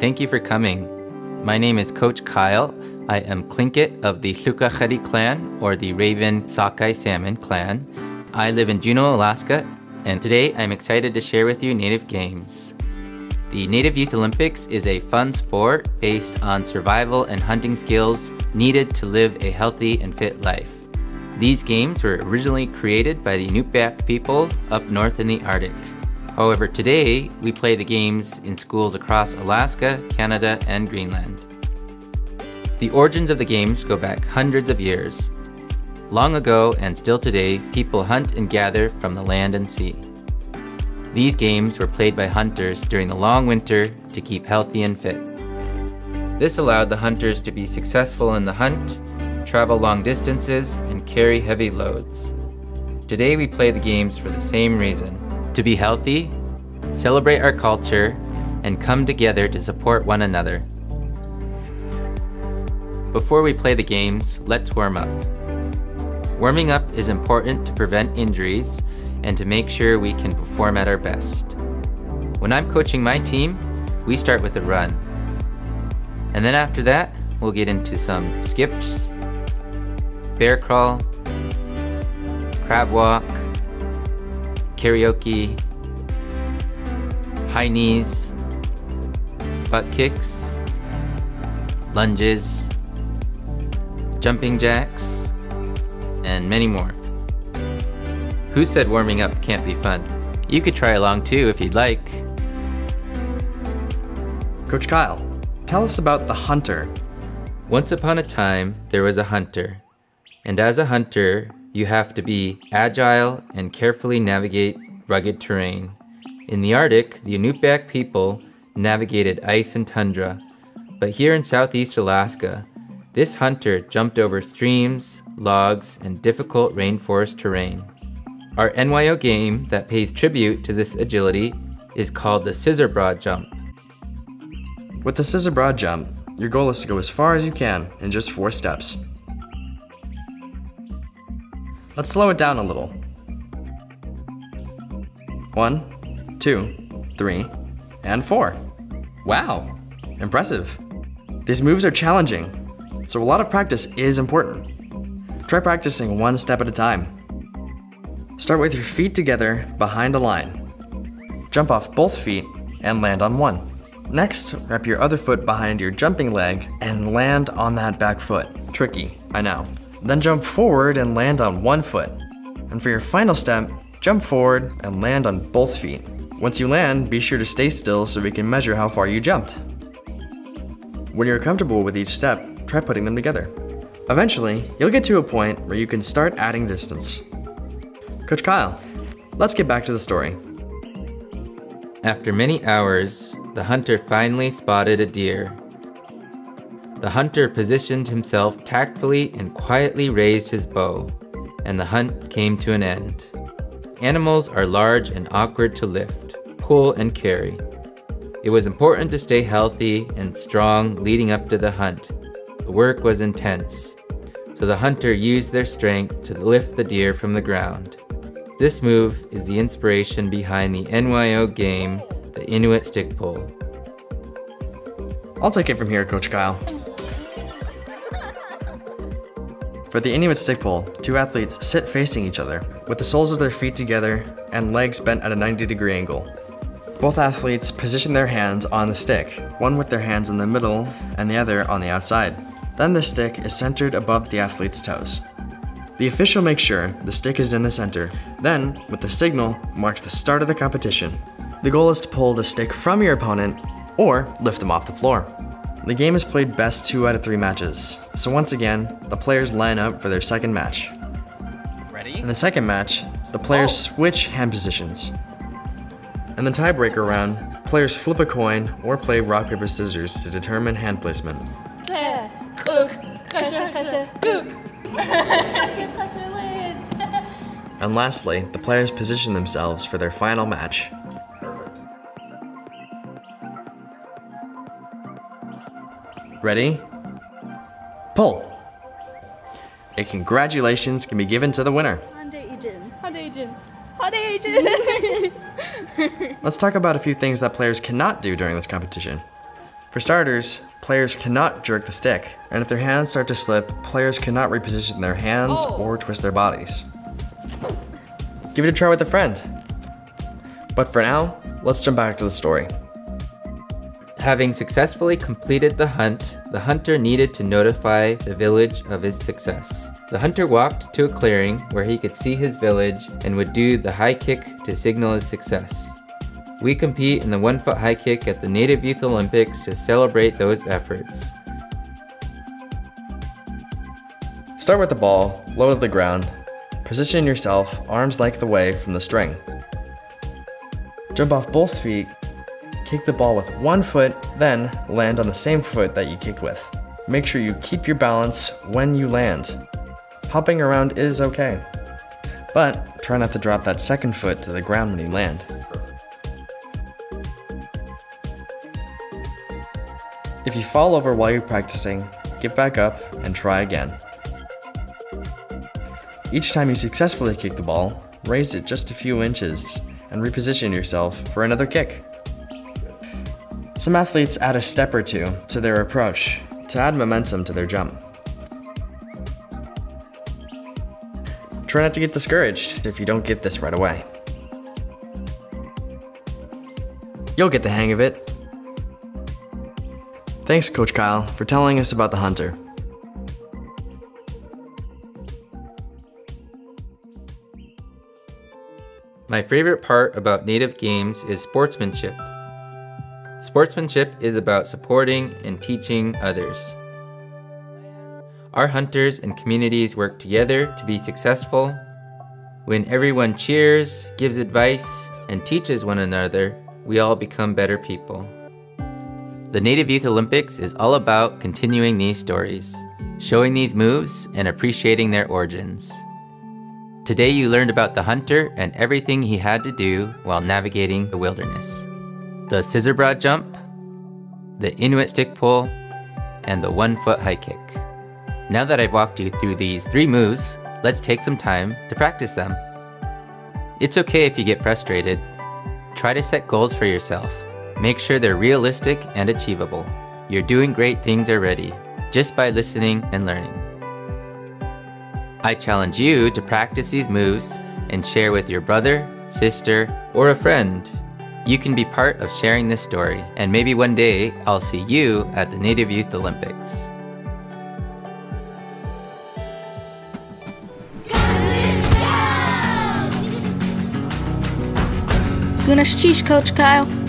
Thank you for coming. My name is Coach Kyle. I am Tlingit of the Lukaax̱.ádi clan, or the Raven Sockeye Salmon clan. I live in Juneau, Alaska, and today I'm excited to share with you Native Games. The Native Youth Olympics is a fun sport based on survival and hunting skills needed to live a healthy and fit life. These games were originally created by the Inupiaq people up north in the Arctic. However, today we play the games in schools across Alaska, Canada, and Greenland. The origins of the games go back hundreds of years. Long ago and still today, people hunt and gather from the land and sea. These games were played by hunters during the long winter to keep healthy and fit. This allowed the hunters to be successful in the hunt, travel long distances, and carry heavy loads. Today we play the games for the same reason to be healthy, celebrate our culture, and come together to support one another. Before we play the games, let's warm up. Warming up is important to prevent injuries and to make sure we can perform at our best. When I'm coaching my team, we start with a run. And then after that, we'll get into some skips, bear crawl, crab walk, karaoke, high knees, butt kicks, lunges, jumping jacks, and many more. Who said warming up can't be fun? You could try along too if you'd like. Coach Kyle, tell us about the hunter. Once upon a time, there was a hunter. And as a hunter, you have to be agile and carefully navigate rugged terrain. In the Arctic, the Inupiaq people navigated ice and tundra. But here in southeast Alaska, this hunter jumped over streams, logs, and difficult rainforest terrain. Our NYO game that pays tribute to this agility is called the scissor broad jump. With the scissor broad jump, your goal is to go as far as you can in just four steps. Let's slow it down a little. One, two, three, and four. Wow, impressive. These moves are challenging, so a lot of practice is important. Try practicing one step at a time. Start with your feet together behind a line. Jump off both feet and land on one. Next, wrap your other foot behind your jumping leg and land on that back foot. Tricky, I know. Then jump forward and land on one foot. And for your final step, jump forward and land on both feet. Once you land, be sure to stay still so we can measure how far you jumped. When you're comfortable with each step, try putting them together. Eventually, you'll get to a point where you can start adding distance. Coach Kyle, let's get back to the story. After many hours, the hunter finally spotted a deer. The hunter positioned himself tactfully and quietly raised his bow, and the hunt came to an end. Animals are large and awkward to lift, pull, and carry. It was important to stay healthy and strong leading up to the hunt. The work was intense, so the hunter used their strength to lift the deer from the ground. This move is the inspiration behind the NYO game, the Inuit stick pull. I'll take it from here, Coach Kyle. For the Inuit stick pull, two athletes sit facing each other, with the soles of their feet together and legs bent at a 90 degree angle. Both athletes position their hands on the stick, one with their hands in the middle and the other on the outside. Then the stick is centered above the athlete's toes. The official makes sure the stick is in the center, then, with the signal, marks the start of the competition. The goal is to pull the stick from your opponent or lift them off the floor. The game is played best 2 out of 3 matches, so once again, the players line up for their second match. Ready? In the second match, the players oh. switch hand positions. In the tiebreaker round, players flip a coin or play rock, paper, scissors to determine hand placement. and lastly, the players position themselves for their final match. Ready? Pull. A congratulations can be given to the winner. Let's talk about a few things that players cannot do during this competition. For starters, players cannot jerk the stick, and if their hands start to slip, players cannot reposition their hands oh. or twist their bodies. Give it a try with a friend. But for now, let's jump back to the story. Having successfully completed the hunt, the hunter needed to notify the village of his success. The hunter walked to a clearing where he could see his village and would do the high kick to signal his success. We compete in the one foot high kick at the Native Youth Olympics to celebrate those efforts. Start with the ball, low to the ground. Position yourself arms length away from the string. Jump off both feet, kick the ball with one foot, then land on the same foot that you kicked with. Make sure you keep your balance when you land. Hopping around is okay, but try not to drop that second foot to the ground when you land. If you fall over while you're practicing, get back up and try again. Each time you successfully kick the ball, raise it just a few inches and reposition yourself for another kick. Some athletes add a step or two to their approach to add momentum to their jump. Try not to get discouraged if you don't get this right away. You'll get the hang of it. Thanks, Coach Kyle, for telling us about the hunter. My favorite part about native games is sportsmanship. Sportsmanship is about supporting and teaching others. Our hunters and communities work together to be successful. When everyone cheers, gives advice, and teaches one another, we all become better people. The Native Youth Olympics is all about continuing these stories, showing these moves, and appreciating their origins. Today you learned about the hunter and everything he had to do while navigating the wilderness. The scissor broad jump, the Inuit stick pull, and the one foot high kick. Now that I've walked you through these three moves, let's take some time to practice them. It's okay if you get frustrated. Try to set goals for yourself. Make sure they're realistic and achievable. You're doing great things already, just by listening and learning. I challenge you to practice these moves and share with your brother, sister, or a friend. You can be part of sharing this story, and maybe one day I'll see you at the Native Youth Olympics. Gunalchéesh, Coach Kyle.